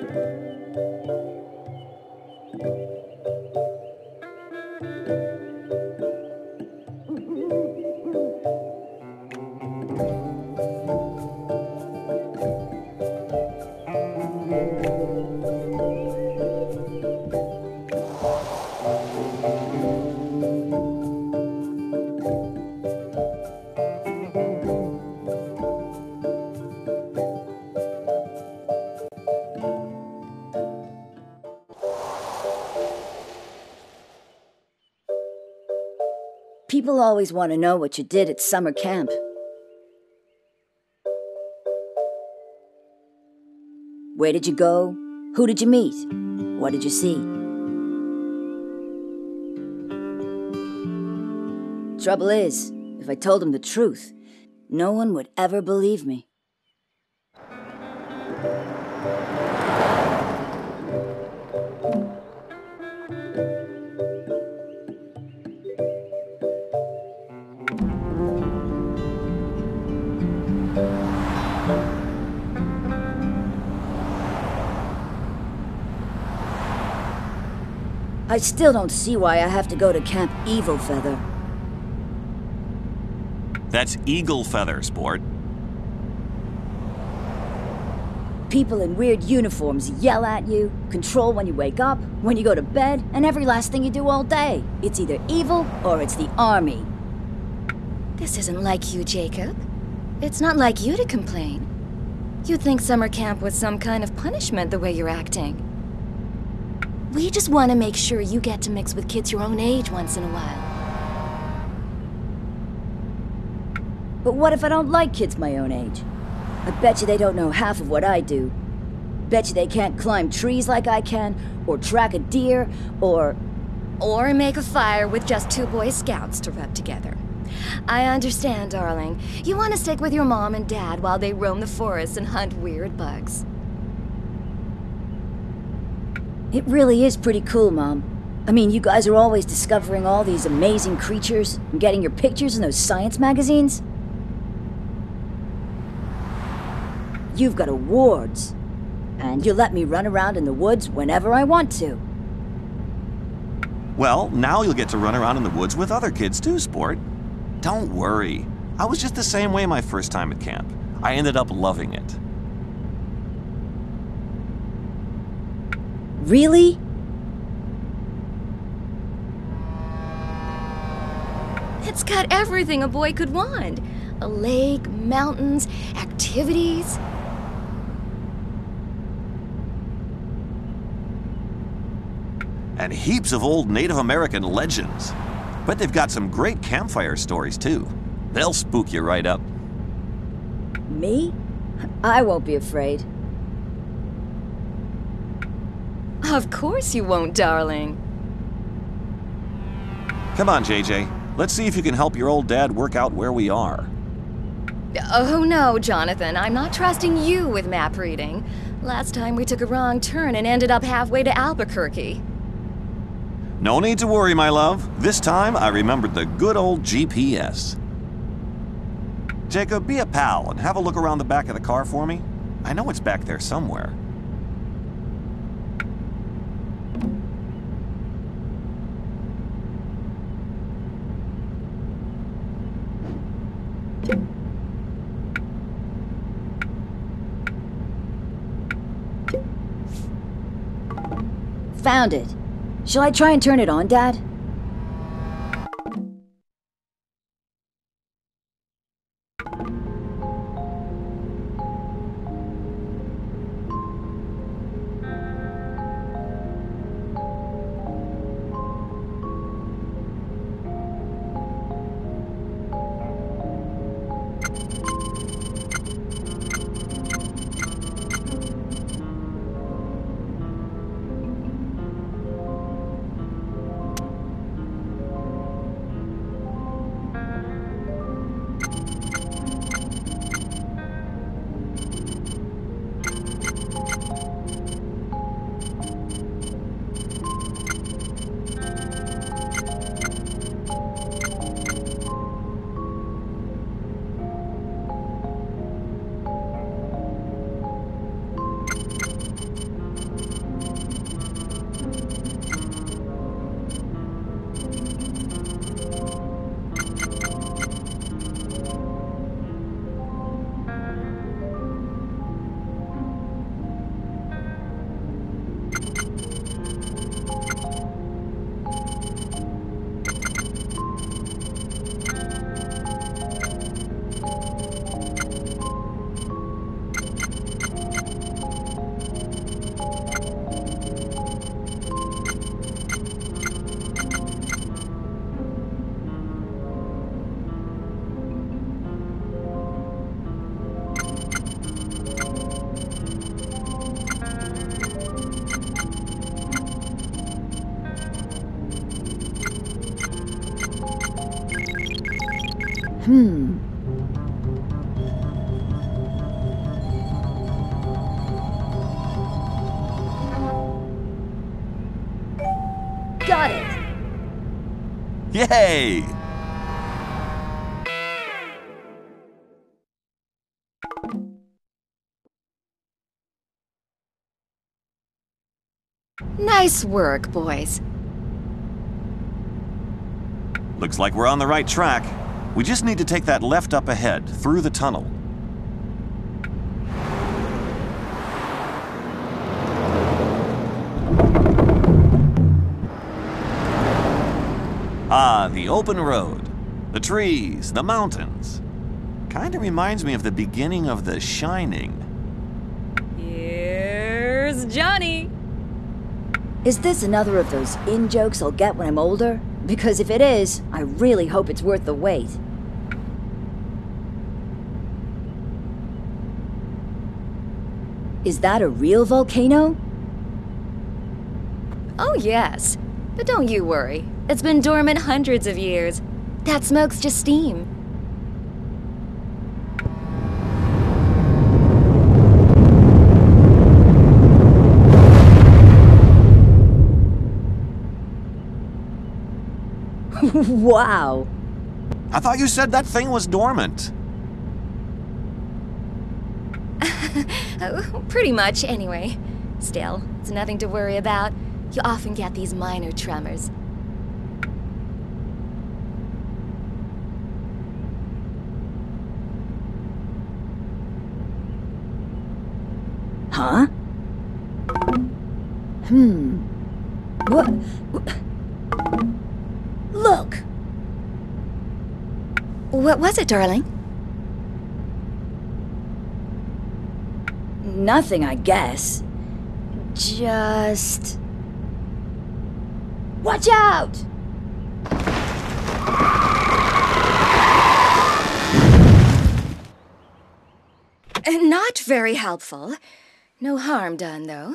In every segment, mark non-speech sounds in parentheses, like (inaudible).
People always want to know what you did at summer camp. Where did you go? Who did you meet? What did you see? Trouble is, if I told them the truth, no one would ever believe me. I still don't see why I have to go to Camp Evil Feather. That's Eagle Feather, sport. People in weird uniforms yell at you, control when you wake up, when you go to bed, and every last thing you do all day. It's either evil or it's the army. This isn't like you, Jacob. It's not like you to complain. You'd think summer camp was some kind of punishment the way you're acting. We just want to make sure you get to mix with kids your own age once in a while. But what if I don't like kids my own age? I bet you they don't know half of what I do. Bet you they can't climb trees like I can, or track a deer, or... Or make a fire with just two Boy Scouts to rub together. I understand, darling. You want to stick with your mom and dad while they roam the forest and hunt weird bugs. It really is pretty cool, Mom. I mean, you guys are always discovering all these amazing creatures and getting your pictures in those science magazines. You've got awards. And you let me run around in the woods whenever I want to. Well, now you'll get to run around in the woods with other kids too, sport. Don't worry. I was just the same way my first time at camp. I ended up loving it. Really? It's got everything a boy could want. A lake, mountains, activities. And heaps of old Native American legends. But they've got some great campfire stories too. They'll spook you right up. Me? I won't be afraid. Of course you won't, darling. Come on, JJ. Let's see if you can help your old dad work out where we are. Oh no, Jonathan, I'm not trusting you with map reading. Last time we took a wrong turn and ended up halfway to Albuquerque. No need to worry, my love. This time I remembered the good old GPS. Jacob, be a pal and have a look around the back of the car for me. I know it's back there somewhere. Found it. Shall I try and turn it on, Dad? Yay! Nice work, boys. Looks like we're on the right track. We just need to take that left up ahead, through the tunnel. Open road. The trees, the mountains. Kinda reminds me of the beginning of The Shining. Here's Johnny. Is this another of those in jokes I'll get when I'm older? Because if it is, I really hope it's worth the wait. Is that a real volcano? Oh, yes. But don't you worry. It's been dormant hundreds of years. That smoke's just steam. (laughs) wow. I thought you said that thing was dormant. (laughs) Pretty much, anyway. Still, it's nothing to worry about. You often get these minor tremors. Huh? Hmm. What? Look! What was it, darling? Nothing, I guess. Just. Watch out! Not very helpful. No harm done, though.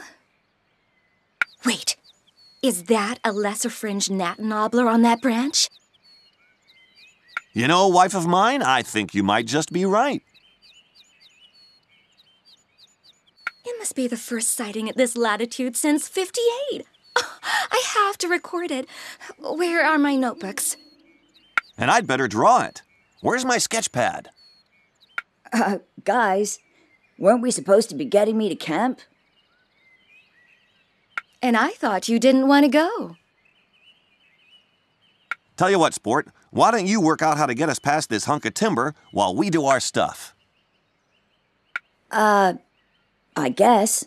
Wait, is that a lesser fringed gnat nobbler on that branch? You know, wife of mine, I think you might just be right. It must be the first sighting at this latitude since 58. Oh, I have to record it. Where are my notebooks? And I'd better draw it. Where's my sketch pad? Uh, guys, weren't we supposed to be getting me to camp? And I thought you didn't want to go. Tell you what, sport, why don't you work out how to get us past this hunk of timber while we do our stuff? Uh, I guess.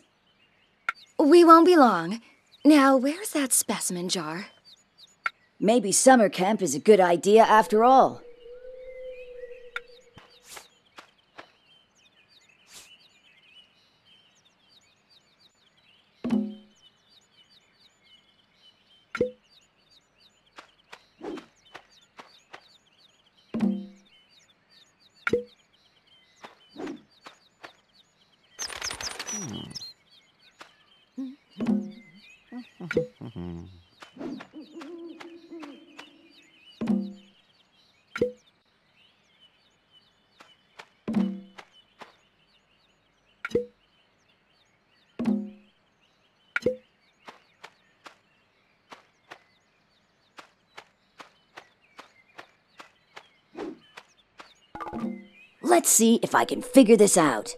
We won't be long. Now, where's that specimen jar? Maybe summer camp is a good idea after all. Let's see if I can figure this out.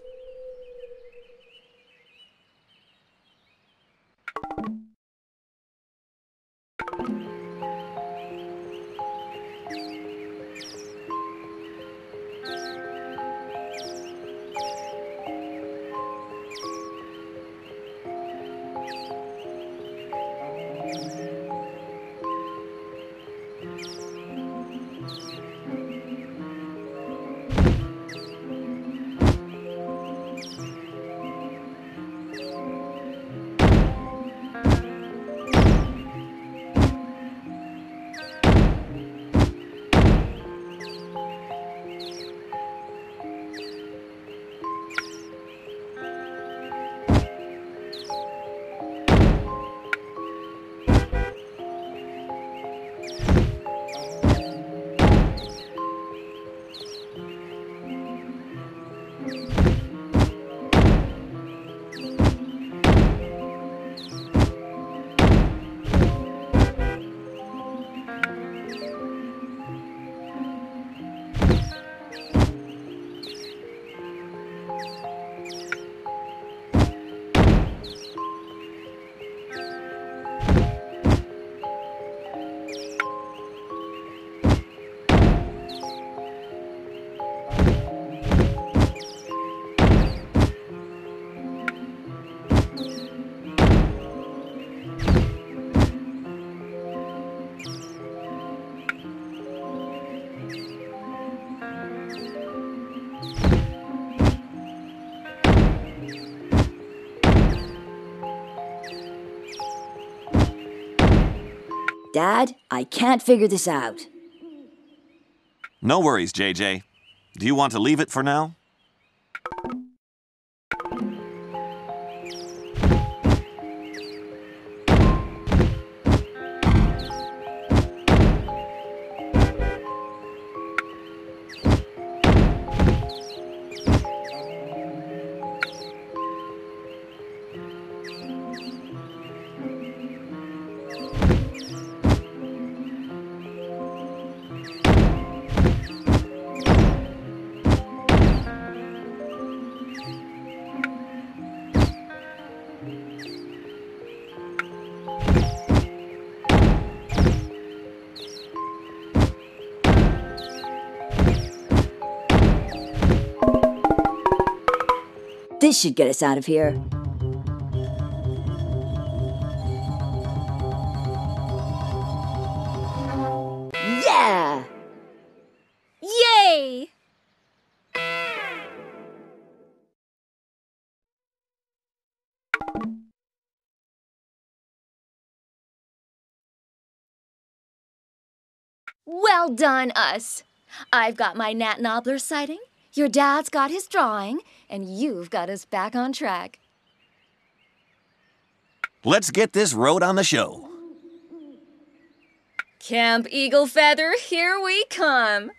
Dad, I can't figure this out. No worries, JJ. Do you want to leave it for now? This should get us out of here. Yeah! Yay! Well done, us. I've got my Gnat Nobbler sighting, your dad's got his drawing, and you've got us back on track. Let's get this road on the show. Camp Eagle Feather, here we come.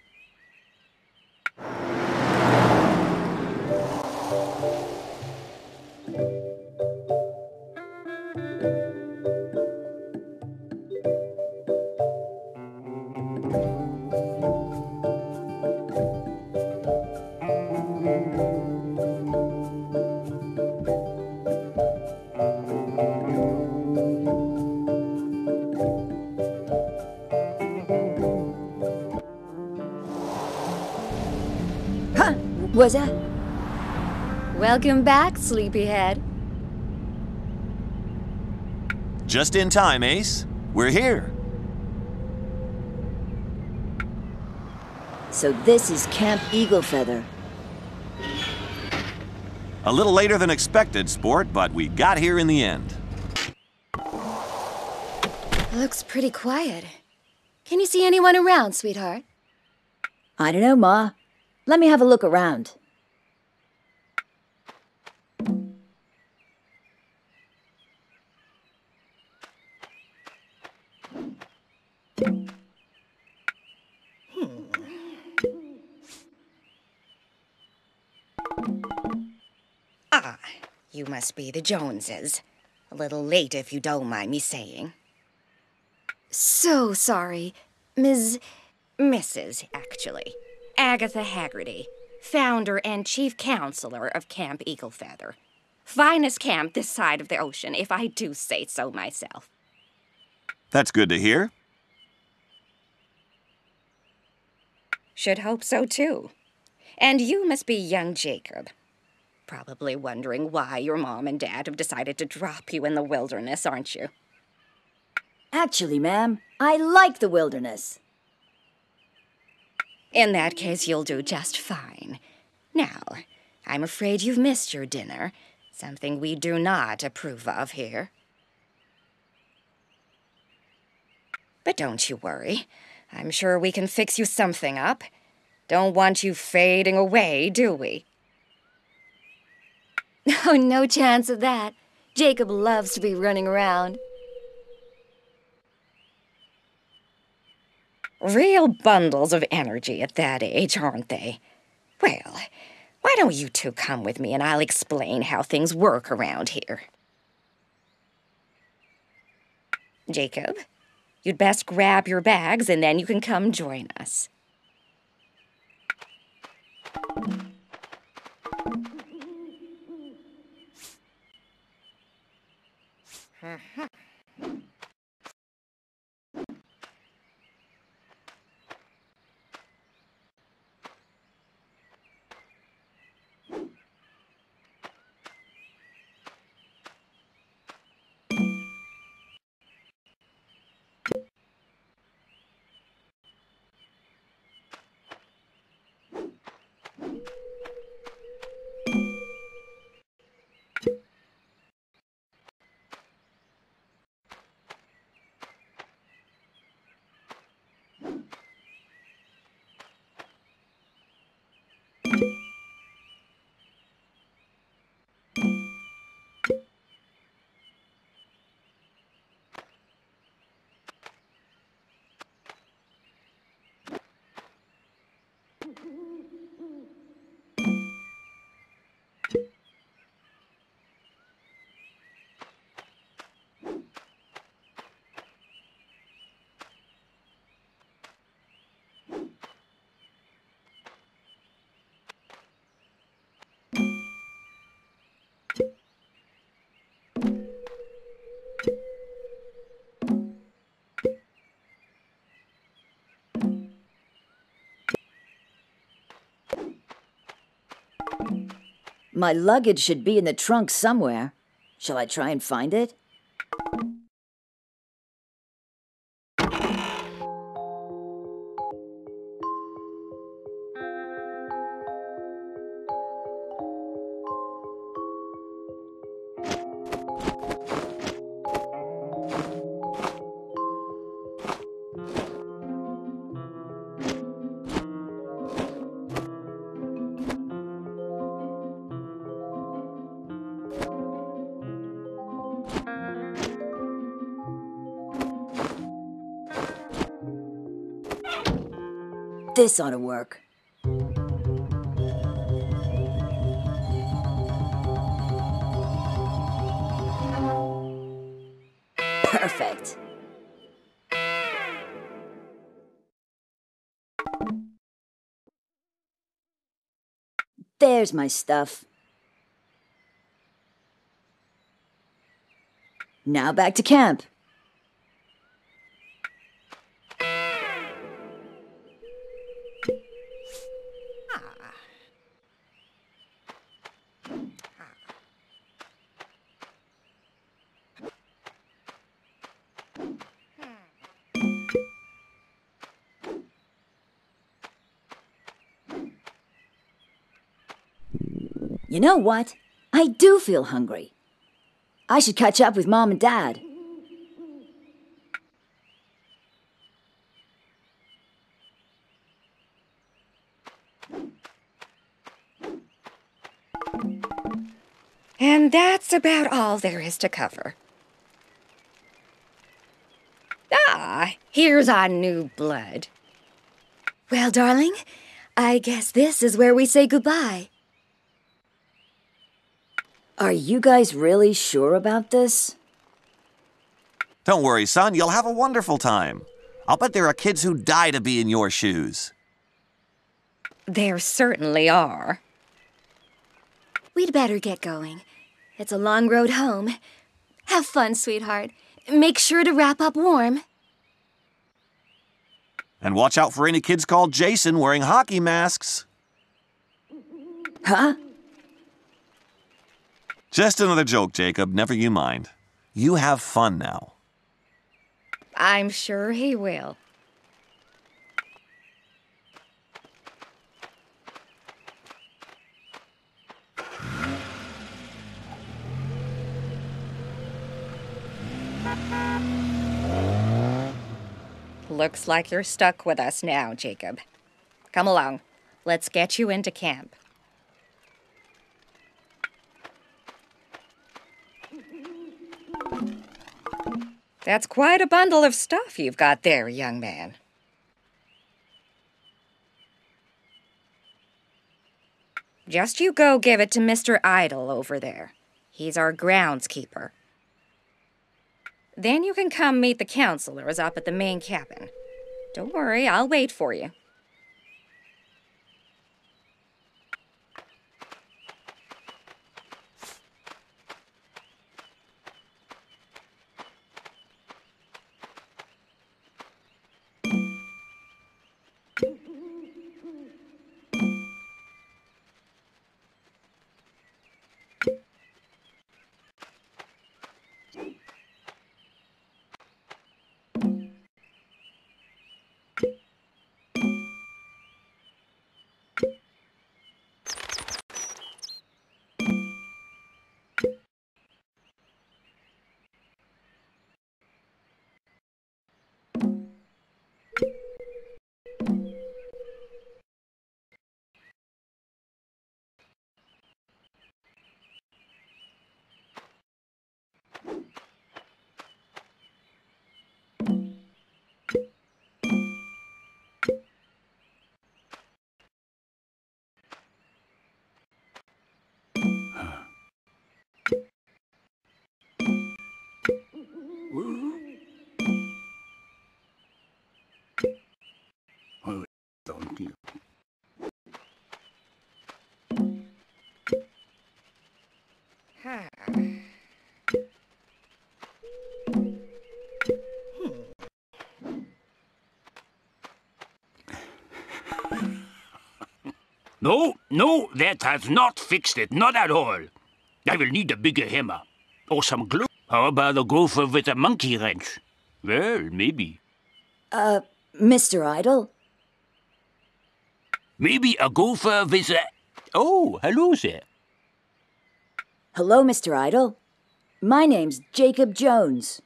Was that? Welcome back, sleepyhead. Just in time, Ace. We're here. So this is Camp Eagle Feather. A little later than expected, sport, but we got here in the end. Looks pretty quiet. Can you see anyone around, sweetheart? I don't know, Ma. Let me have a look around. Ah, you must be the Joneses. A little late, if you don't mind me saying. So sorry. Ms. Mrs., actually. Agatha Haggerty, founder and chief counselor of Camp Eagle Feather. Finest camp this side of the ocean, if I do say so myself. That's good to hear. Should hope so, too. And you must be young Jacob. Probably wondering why your mom and dad have decided to drop you in the wilderness, aren't you? Actually, ma'am, I like the wilderness. In that case, you'll do just fine. Now, I'm afraid you've missed your dinner, something we do not approve of here. But don't you worry. I'm sure we can fix you something up. Don't want you fading away, do we? (laughs) Oh, no chance of that. Jacob loves to be running around. Real bundles of energy at that age, aren't they? Well, why don't you two come with me and I'll explain how things work around here. Jacob, you'd best grab your bags and then you can come join us. (laughs) Mm-hmm. (laughs) My luggage should be in the trunk somewhere. Shall I try and find it? This ought to work. Perfect. There's my stuff. Now back to camp. Know what? I do feel hungry. I should catch up with Mom and Dad. And that's about all there is to cover. Ah, here's our new blood. Well, darling, I guess this is where we say goodbye. Are you guys really sure about this? Don't worry, son, you'll have a wonderful time. I'll bet there are kids who die to be in your shoes. There certainly are. We'd better get going. It's a long road home. Have fun, sweetheart. Make sure to wrap up warm. And watch out for any kids called Jason wearing hockey masks. Huh? Just another joke, Jacob. Never you mind. You have fun now. I'm sure he will. Looks like you're stuck with us now, Jacob. Come along. Let's get you into camp. That's quite a bundle of stuff you've got there, young man. Just you go give it to Mr. Idle over there. He's our groundskeeper. Then you can come meet the counselors up at the main cabin. Don't worry, I'll wait for you. No, no, that has not fixed it, not at all. I will need a bigger hammer. Or some glue. How about a gopher with a monkey wrench? Well, maybe. Uh, Mr. Idle? Maybe a gopher with a. Oh, hello there. Hello, Mr. Idle. My name's Jacob Jones.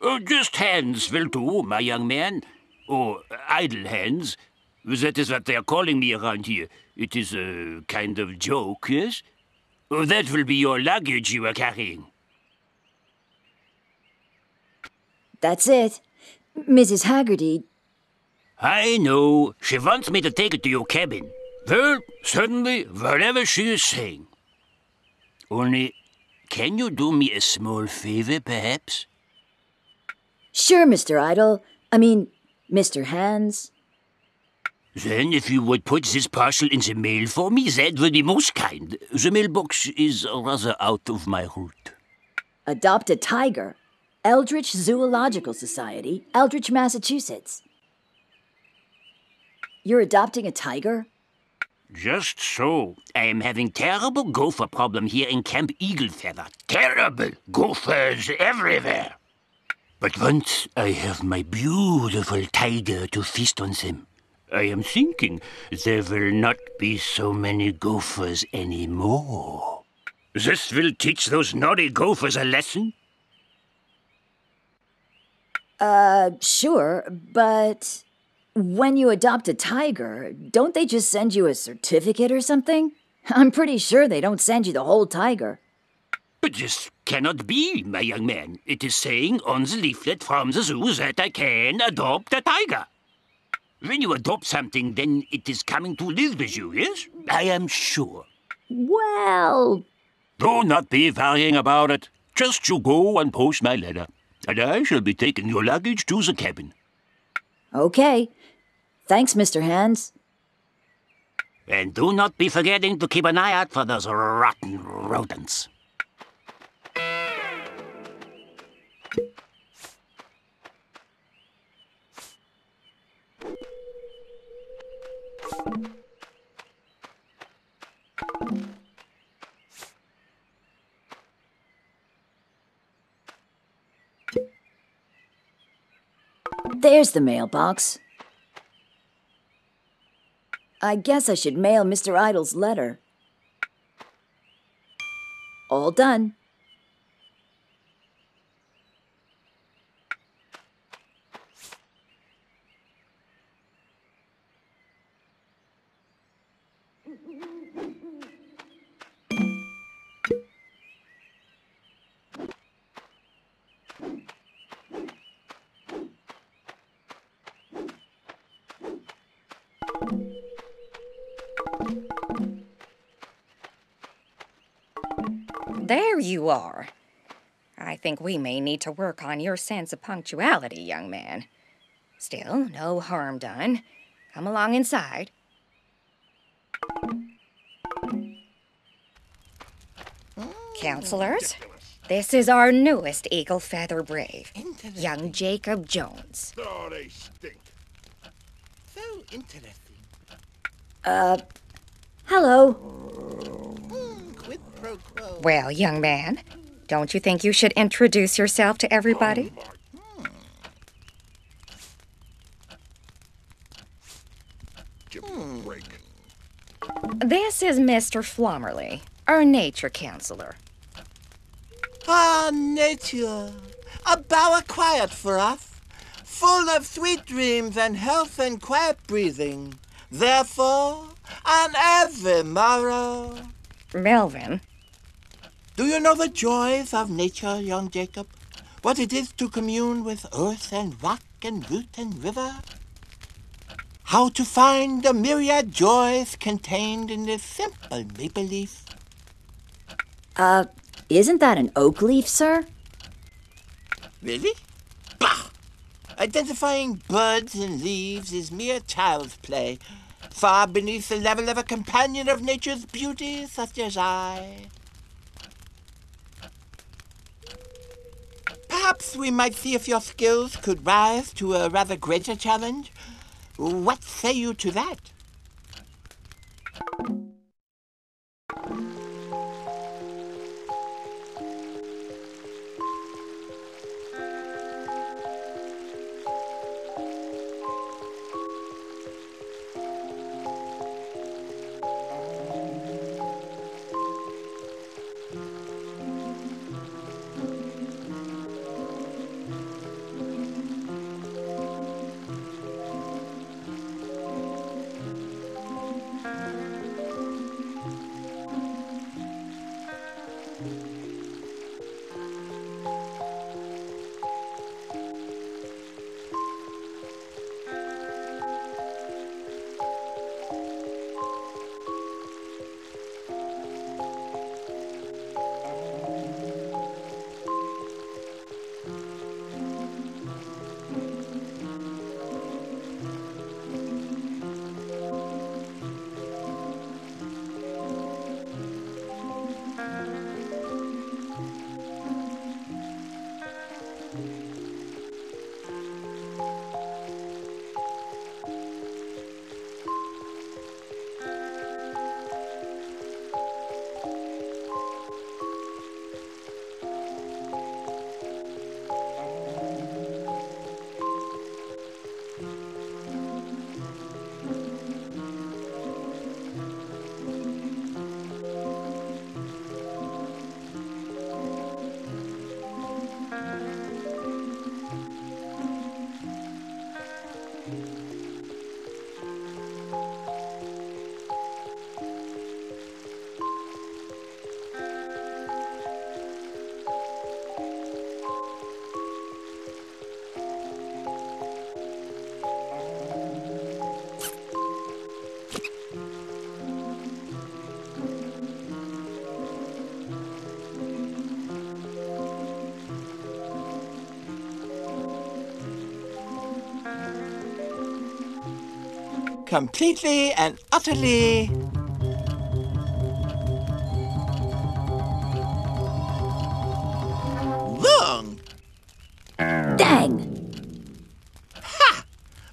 Oh, just hands will do, my young man. Or idle hands. That is what they are calling me around here. It is a kind of joke, yes? Oh, that will be your luggage you are carrying. That's it. Mrs. Haggerty, I know. She wants me to take it to your cabin. Well, certainly, whatever she is saying. Only, can you do me a small favor, perhaps? Sure, Mr. Idle. I mean, Mr. Hands. Then, if you would put this parcel in the mail for me, that would be most kind. The mailbox is rather out of my route. Adopt a tiger. Eldritch Zoological Society, Eldritch, Massachusetts. You're adopting a tiger? Just so. I am having terrible gopher problem here in Camp Eagle Feather. Terrible. Gophers everywhere. But once I have my beautiful tiger to feast on them, I am thinking there will not be so many gophers anymore. This will teach those naughty gophers a lesson. Uh, sure, but when you adopt a tiger, don't they just send you a certificate or something? I'm pretty sure they don't send you the whole tiger. But this cannot be, my young man. It is saying on the leaflet from the zoo that I can adopt a tiger. When you adopt something, then it is coming to live with you, yes? I am sure. Well, Do not be worrying about it. Just you go and post my letter, and I shall be taking your luggage to the cabin. okay. Thanks, Mr. Hands. And do not be forgetting to keep an eye out for those rotten rodents. There's the mailbox. I guess I should mail Mr. Idle's letter. All done. You are. I think we may need to work on your sense of punctuality, young man. Still, no harm done. Come along inside. Counselors, this is our newest Eagle Feather Brave, young Jacob Jones. Oh, they stink. So interesting. Uh, hello. Quid pro quo. Well, young man, don't you think you should introduce yourself to everybody? This is Mr. Flommerly, our nature counselor. Ah, nature. A bower quiet for us. Full of sweet dreams and health and quiet breathing. Therefore, on every morrow. Melvin, Do you know the joys of nature, young Jacob? What it is to commune with earth and rock and root and river? How to find the myriad joys contained in this simple maple leaf? Uh, isn't that an oak leaf, sir? Really? Bah! Identifying buds and leaves is mere child's play, far beneath the level of a companion of nature's beauty such as I. Perhaps we might see if your skills could rise to a rather greater challenge. What say you to that? Completely and utterly. Wrong. Dang! Ha!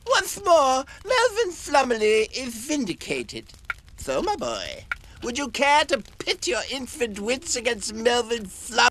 Once more, Melvin Flumley is vindicated. So, my boy, would you care to pit your infant wits against Melvin Flum?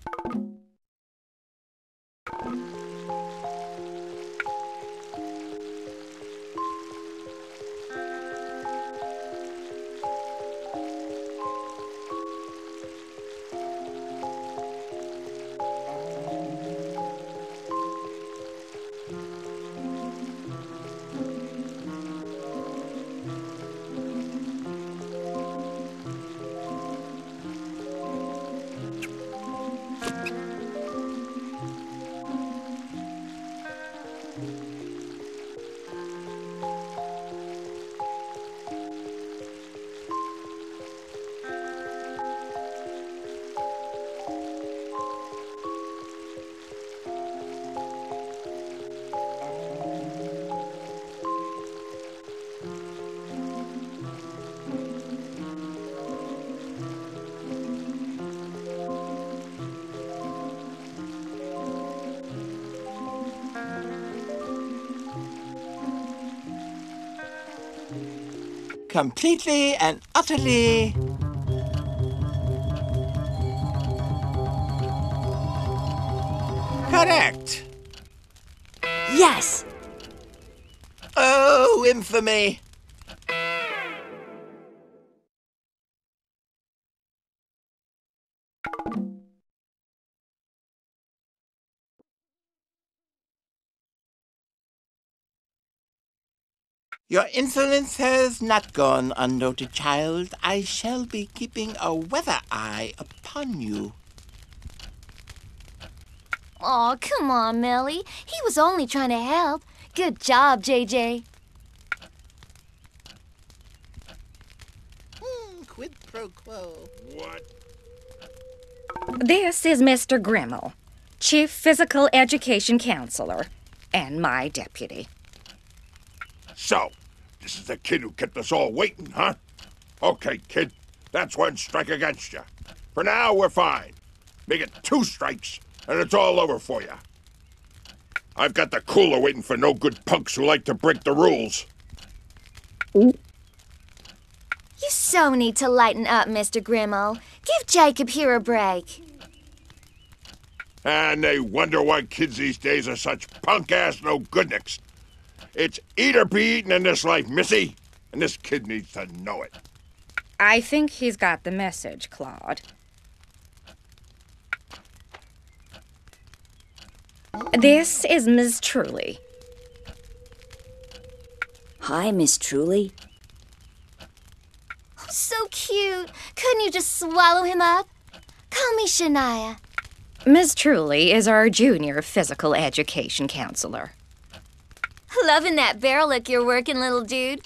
Completely and utterly. Correct. Yes! Oh, infamy! Your insolence has not gone unnoted, child. I shall be keeping a weather eye upon you. Aw, come on, Millie. He was only trying to help. Good job, JJ. Hmm, quid pro quo. What? This is Mr. Grimmel, Chief Physical Education Counselor, and my deputy. So, this is the kid who kept us all waiting, huh? Okay, kid, that's one strike against you. For now, we're fine. Make it two strikes, and it's all over for you. I've got the cooler waiting for no good punks who like to break the rules. You so need to lighten up, Mr. Grimmel. Give Jacob here a break. And they wonder why kids these days are such punk-ass no-goodniks. It's eat or be eaten in this life, Missy, and this kid needs to know it. I think he's got the message, Claude. This is Ms. Truly. Hi, Miss Truly. So cute. Couldn't you just swallow him up? Call me Shania. Ms. Truly is our junior physical education counselor. Loving that barrel lick you're working, little dude.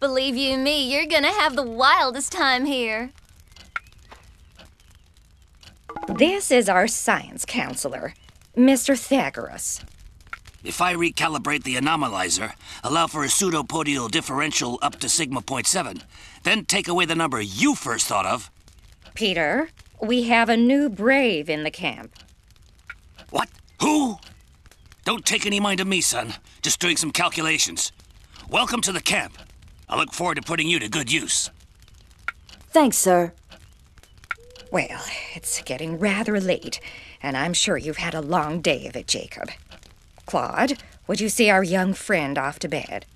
Believe you me, you're gonna have the wildest time here. This is our science counselor, Mr. Thagorus. If I recalibrate the anomalizer, allow for a pseudopodial differential up to sigma point seven, then take away the number you first thought of. Peter, we have a new brave in the camp. What? Who? Don't take any mind of me, son. Just doing some calculations. Welcome to the camp. I look forward to putting you to good use. Thanks, sir. Well, it's getting rather late, and I'm sure you've had a long day of it, Jacob. Claude, would you see our young friend off to bed?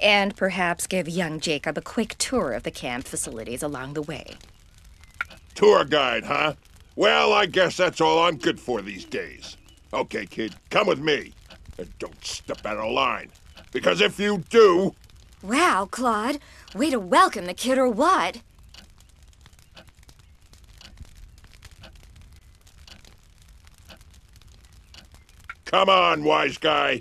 And perhaps give young Jacob a quick tour of the camp facilities along the way. Tour guide, huh? Well, I guess that's all I'm good for these days. Okay, kid, come with me. And don't step out of line. Because if you do, Wow, Claude. Way to welcome the kid or what? come on, wise guy.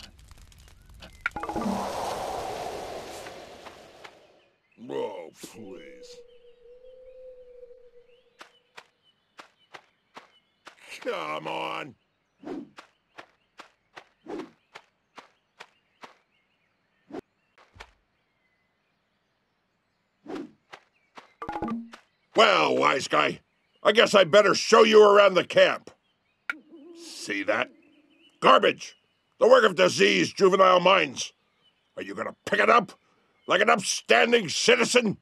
Oh, please. Come on. Well, wise guy, I guess I better show you around the camp. See that? Garbage. The work of diseased juvenile minds. Are you gonna pick it up like an upstanding citizen?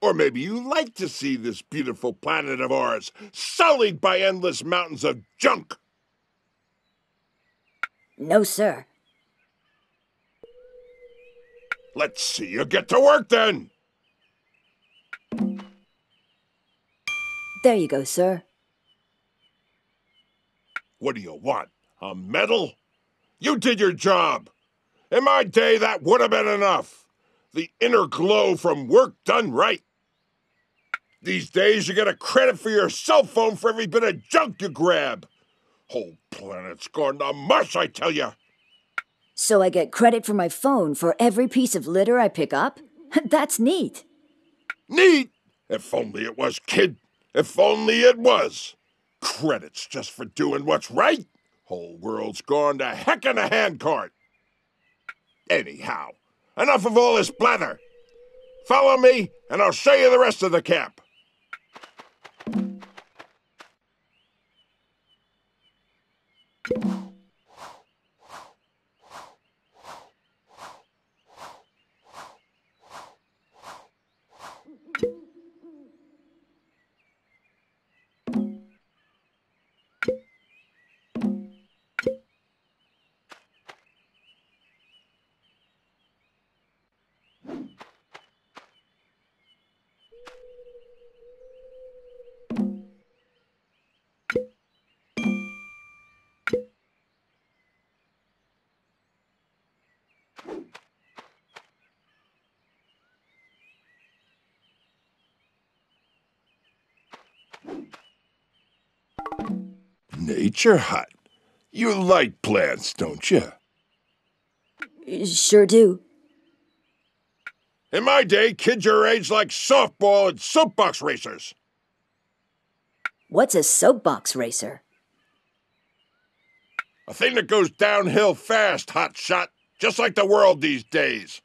Or maybe you like to see this beautiful planet of ours sullied by endless mountains of junk. No, sir. Let's see you get to work then. There you go, sir. What do you want? A medal? You did your job. In my day, that would have been enough. The inner glow from work done right. These days, you get a credit for your cell phone for every bit of junk you grab. Whole planet's gone to mush, I tell you. So I get credit for my phone for every piece of litter I pick up? (laughs) That's neat. Neat! If only it was, kid. If only it was. Credits just for doing what's right. Whole world's gone to heck in a handcart. Anyhow, enough of all this blather. Follow me, and I'll show you the rest of the camp. Nature Hut. You like plants, don't you? Sure do. In my day, kids your age like softball and soapbox racers. What's a soapbox racer? A thing that goes downhill fast, hot shot, just like the world these days.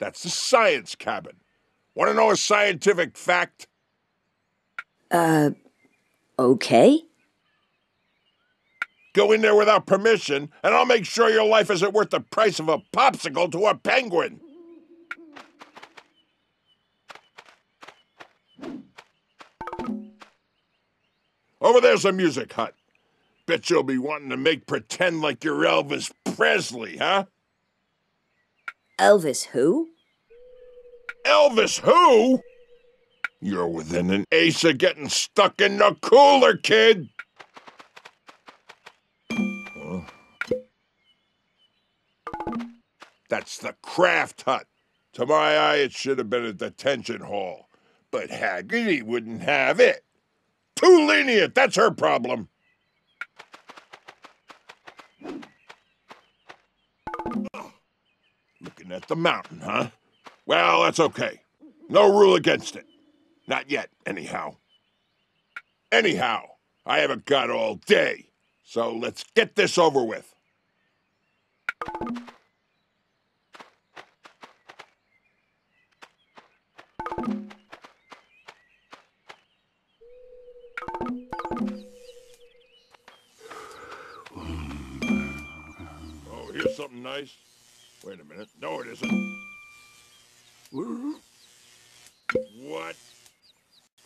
That's the science cabin. Want to know a scientific fact? Uh, Okay. Go in there without permission, and I'll make sure your life isn't worth the price of a popsicle to a penguin. Over there's a music hut. Bet you'll be wanting to make pretend like you're Elvis Presley, huh? Elvis who? Elvis who? You're within an ace of getting stuck in the cooler, kid. Huh? That's the craft hut. To my eye, it should have been a detention hall. But Haggerty wouldn't have it. Too lenient, that's her problem. Looking at the mountain, huh? Well, that's okay. No rule against it. Not yet, anyhow. Anyhow, I haven't got all day, so let's get this over with. (sighs) Oh, here's something nice. Wait a minute. No, it isn't. What?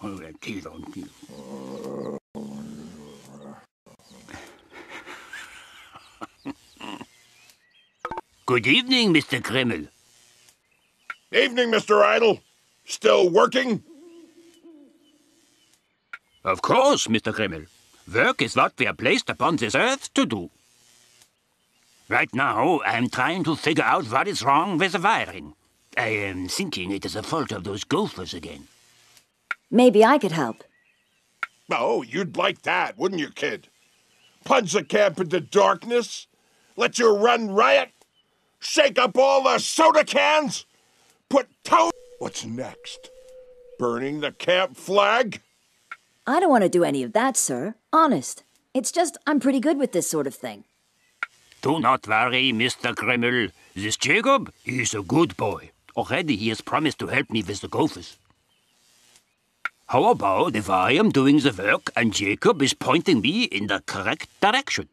Oh, that teeth on teeth. Good evening, Mr. Kreml. Evening, Mr. Idle. Still working? Of course, Mr. Kreml. Work is what we are placed upon this earth to do. Right now, I'm trying to figure out what is wrong with the wiring. I am thinking it is the fault of those gophers again. Maybe I could help. Oh, you'd like that, wouldn't you, kid? Plunge the camp into darkness? Let you run riot? Shake up all the soda cans? Put toe. What's next? Burning the camp flag? I don't want to do any of that, sir. Honest. It's just I'm pretty good with this sort of thing. Do not worry, Mr. Kreml. This Jacob is a good boy. Already he has promised to help me with the gophers. How about if I am doing the work and Jacob is pointing me in the correct direction?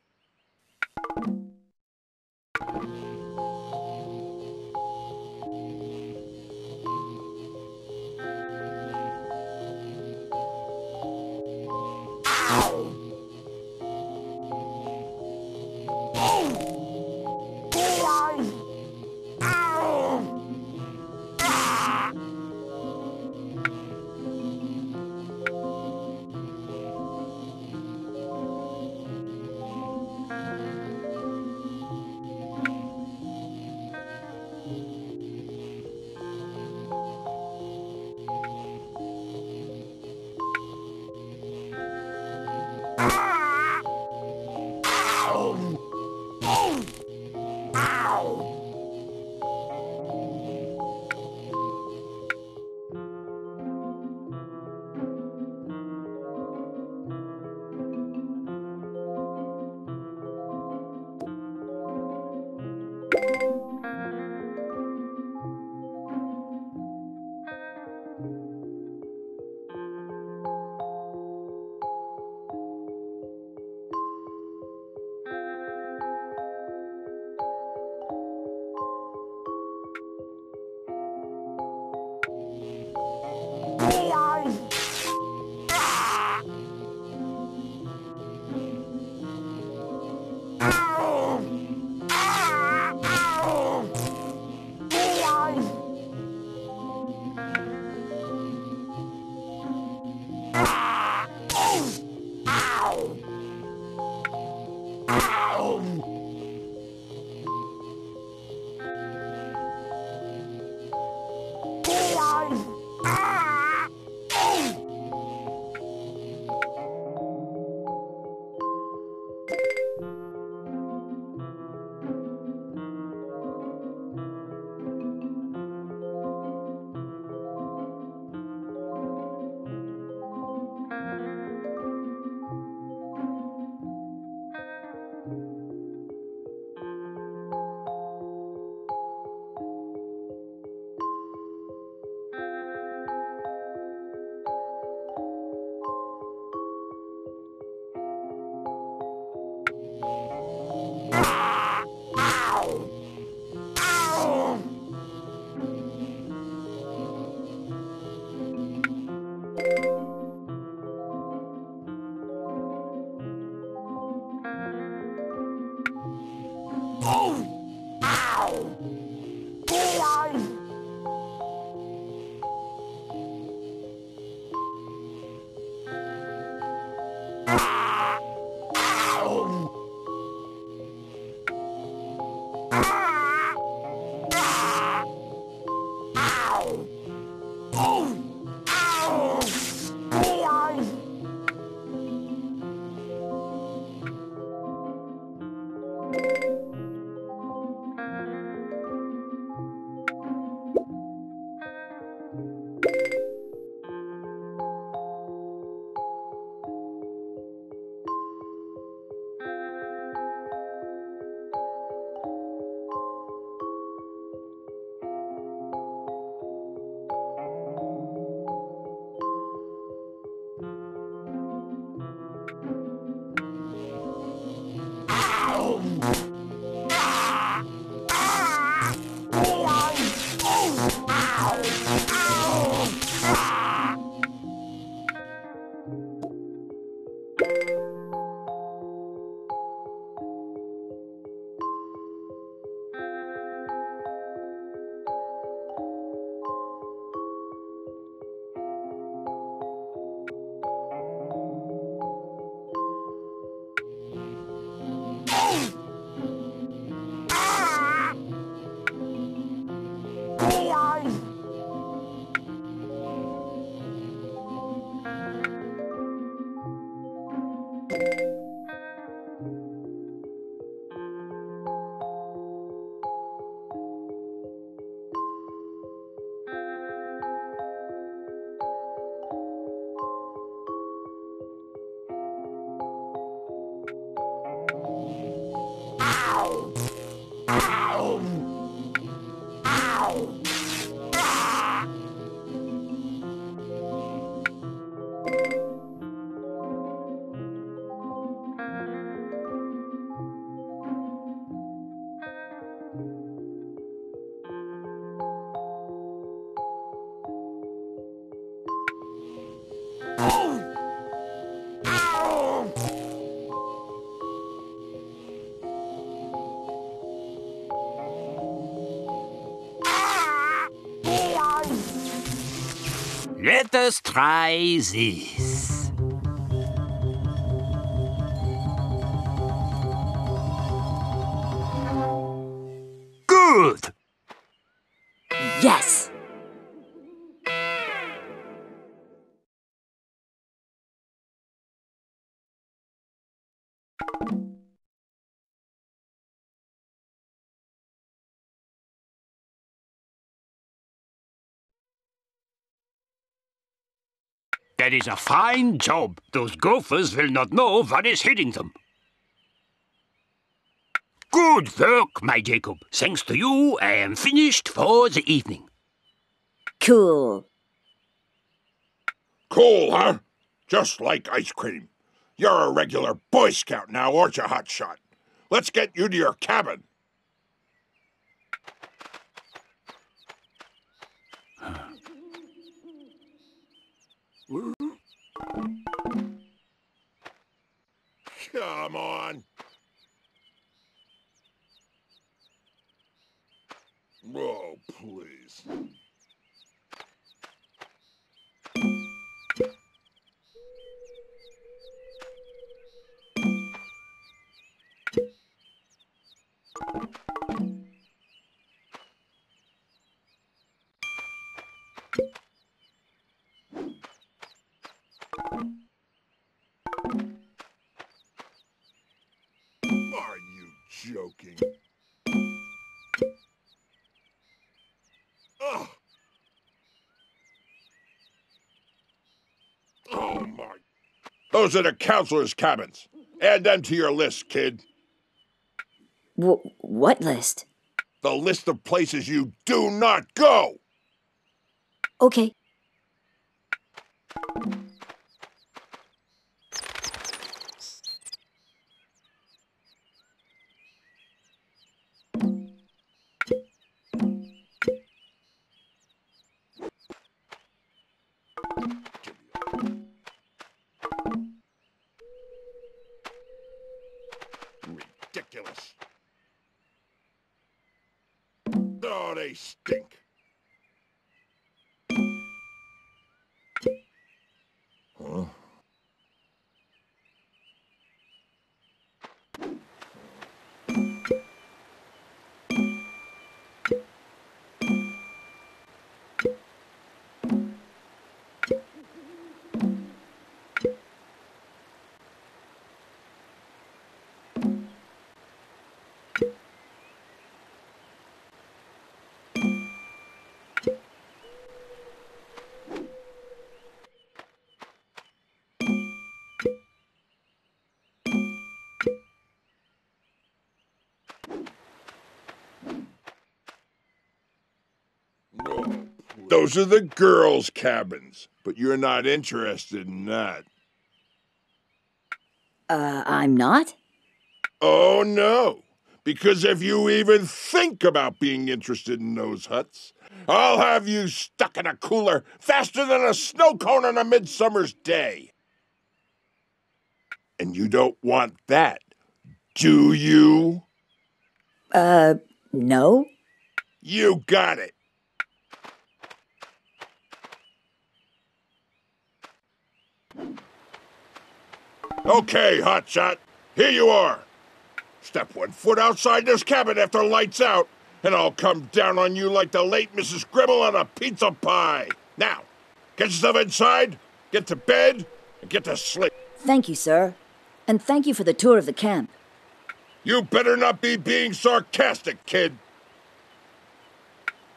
Let us That is a fine job. Those gophers will not know what is hitting them. Good work, my Jacob. Thanks to you, I am finished for the evening. Cool. Cool, huh? Just like ice cream. You're a regular Boy Scout now, aren't you, Hotshot? Let's get you to your cabin. Come on. Oh, please. Those are the counselors' cabins. Add them to your list, kid. W- what list? The list of places you do not go. Okay. Those are the girls' cabins, but you're not interested in that. Uh, I'm not? Oh, no. Because if you even think about being interested in those huts, I'll have you stuck in a cooler faster than a snow cone on a midsummer's day. And you don't want that, do you? Uh, no? You got it. Okay, hotshot. Here you are. Step one foot outside this cabin after lights out, and I'll come down on you like the late Mrs. Gribble on a pizza pie. Now, get yourself inside, get to bed, and get to sleep. Thank you, sir. And thank you for the tour of the camp. You better not be being sarcastic, kid.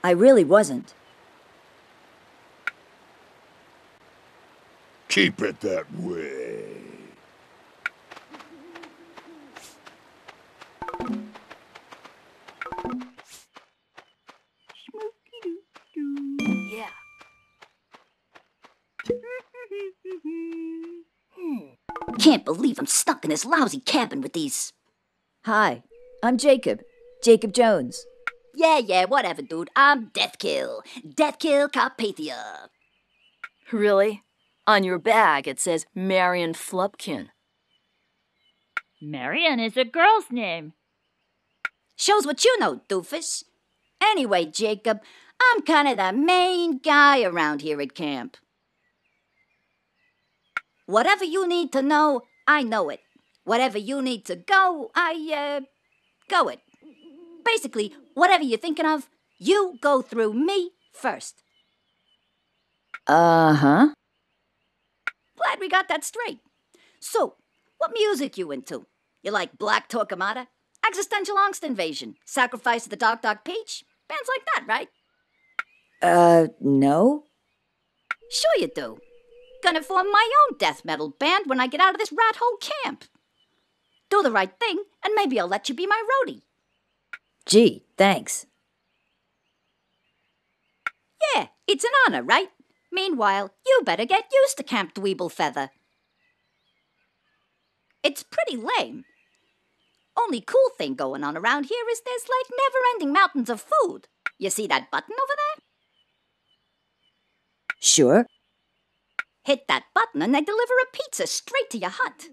I really wasn't. Keep it that way. Can't believe I'm stuck in this lousy cabin with these. Hi, I'm Jacob. Jacob Jones. Yeah, yeah, whatever, dude. I'm Deathkill. Deathkill Carpathia. Really? On your bag it says Marion Flupkin. Marion is a girl's name. Shows what you know, doofus. Anyway, Jacob, I'm kind of the main guy around here at camp. Whatever you need to know, I know it. Whatever you need to go, I, uh, go it. Basically, whatever you're thinking of, you go through me first. Uh huh. Glad we got that straight. So, what music you into? You like Black Torquemada, Existential Angst Invasion, Sacrifice of the Dark Dark Peach? Bands like that, right? Uh, no? Sure you do. Gonna form my own death metal band when I get out of this rat hole camp. Do the right thing, and maybe I'll let you be my roadie. Gee, thanks. Yeah, it's an honor, right? Meanwhile, you better get used to Camp Dweeble Feather. It's pretty lame. Only cool thing going on around here is there's like never ending mountains of food. You see that button over there? Sure. Hit that button and they deliver a pizza straight to your hut.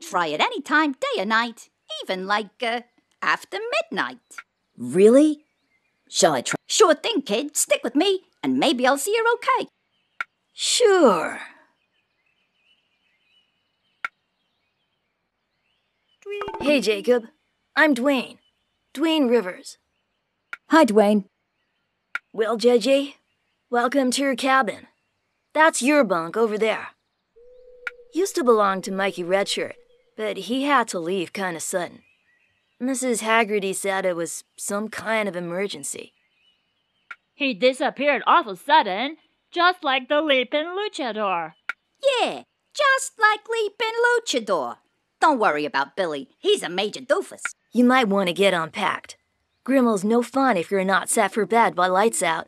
Try it any time, day or night, even like uh, after midnight. Really? Shall I try? Sure thing, kid. Stick with me, and maybe I'll see you're okay. Sure. Hey, Jacob. I'm Dwayne. Dwayne Rivers. Hi, Dwayne. Well, JJ, welcome to your cabin. That's your bunk over there. Used to belong to Mikey Redshirt, but he had to leave kind of sudden. Mrs. Haggerty said it was some kind of emergency. He disappeared awful sudden, just like the leaping luchador. Yeah, just like Leapin' Luchador. Don't worry about Billy. He's a major doofus. You might want to get unpacked. Grimmel's no fun if you're not set for bed by lights out.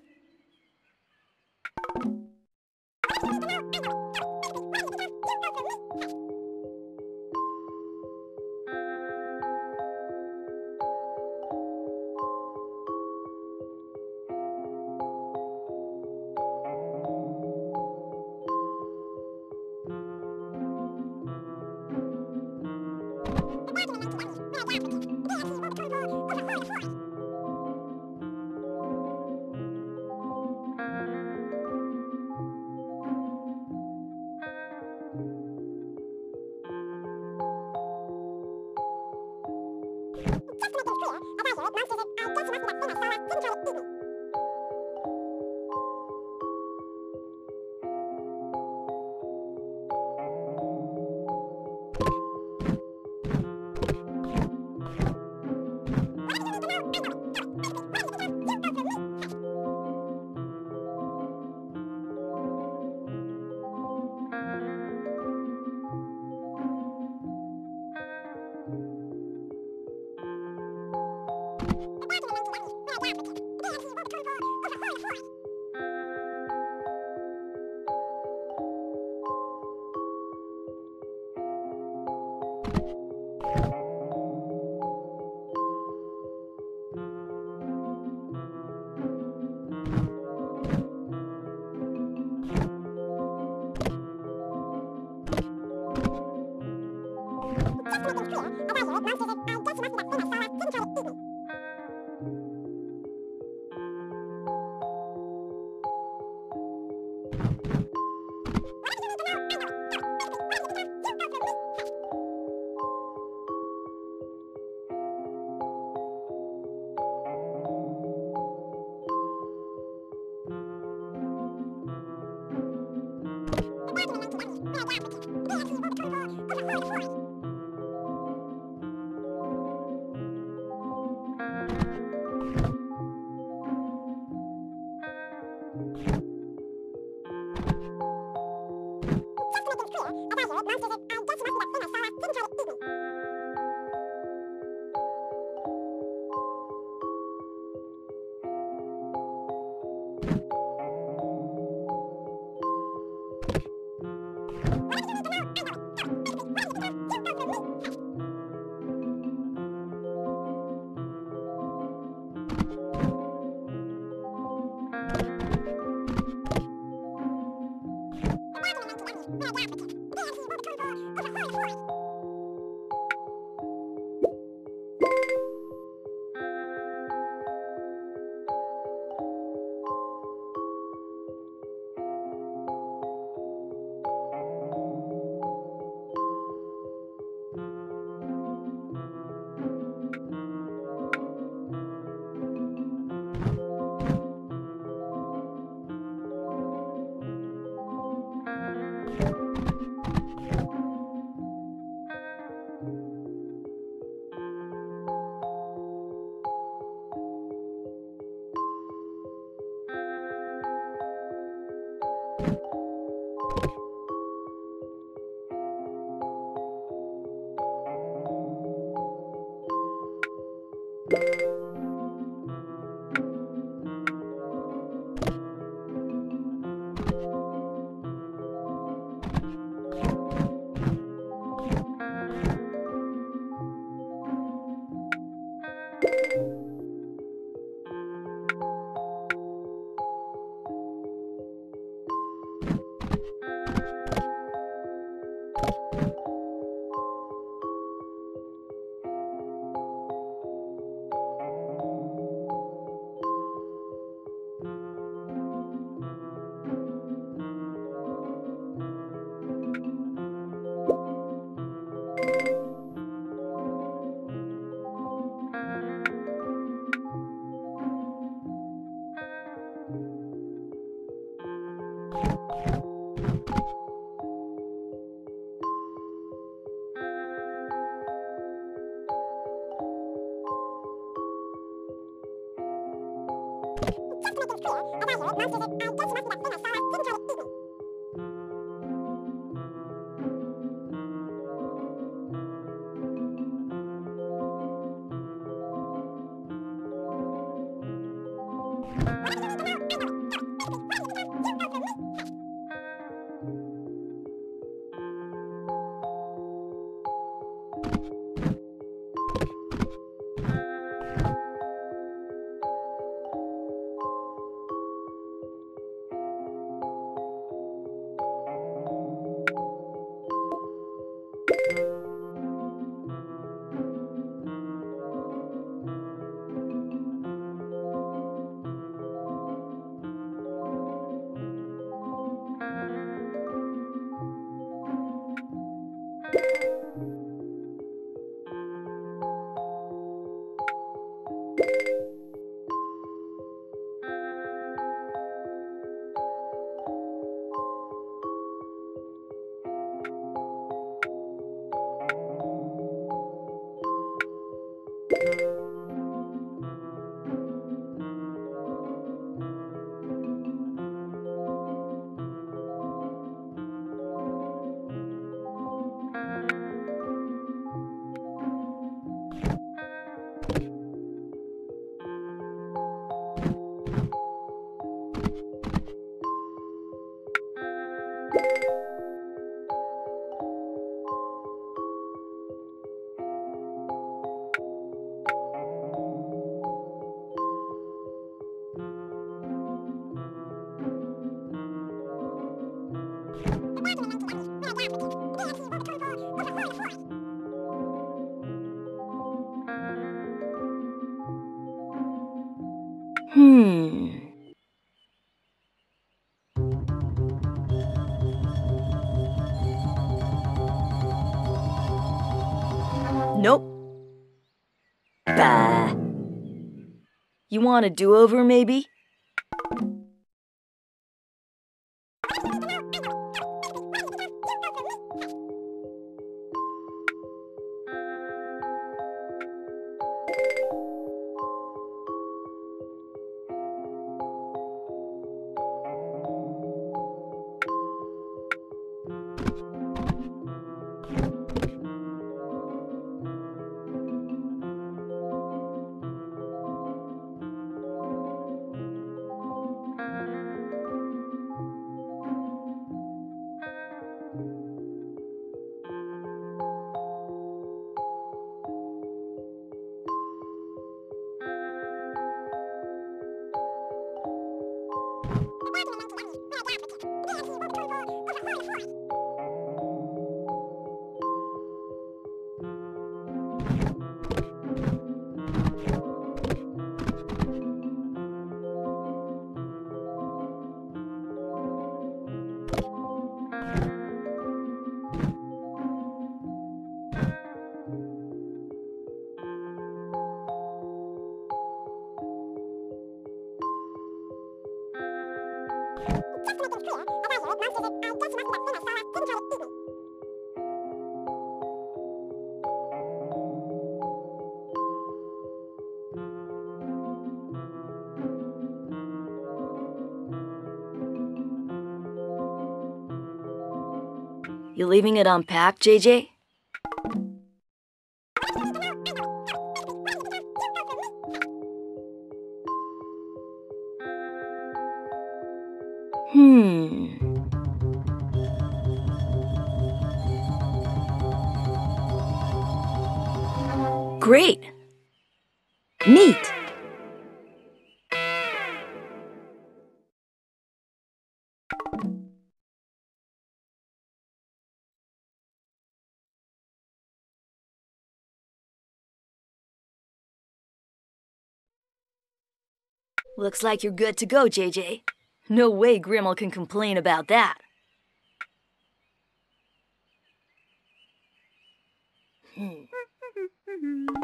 Nope. Bah. You want a do-over, maybe? Leaving it unpacked, JJ? Hmm. Great. Neat. Looks like you're good to go, JJ. No way Grimmel can complain about that.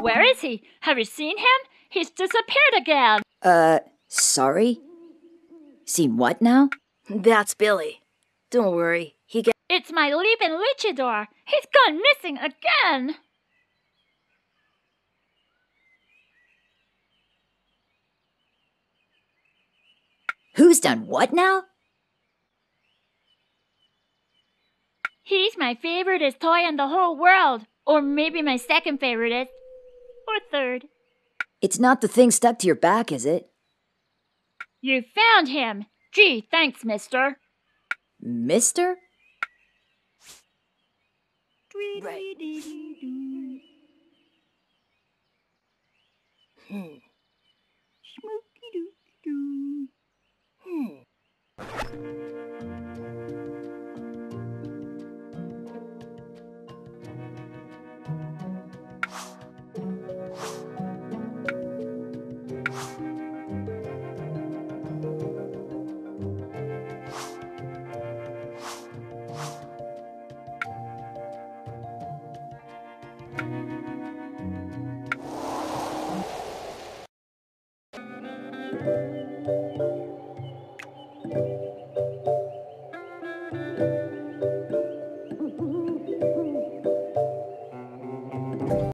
Where is he? Have you seen him? He's disappeared again. Uh, sorry? Seen what now? That's Billy. Don't worry, he got. It's my leaping luchador. He's gone missing again. Who's done what now? He's my favoriteest toy in the whole world. Or maybe my second favoriteest. Or third. It's not the thing stuck to your back, is it? You found him. Gee, thanks, mister. Mister? Right. Hmm. Hmm.